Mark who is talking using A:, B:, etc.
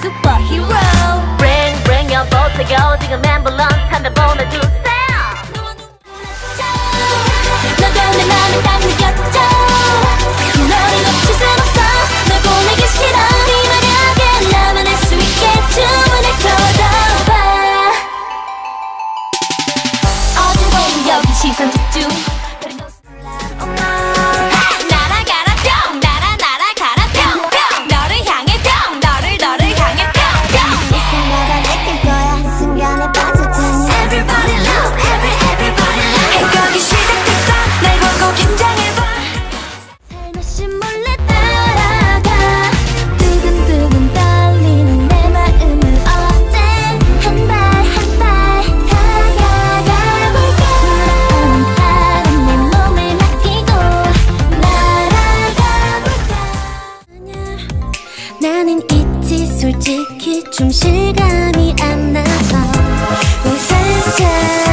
A: superhero Bring, bring your boat to go 지금 앰뷸런스 너도 내 맘을 딱 느꼈죠 너를 놓칠 순 없어 널 보내기 싫어 네 마력에 나만할 수 있게 주문을 걸어봐 어딘 보면 여기 시선 집중. 그런지 솔직히 좀 실감이 안 나서 왜 살짝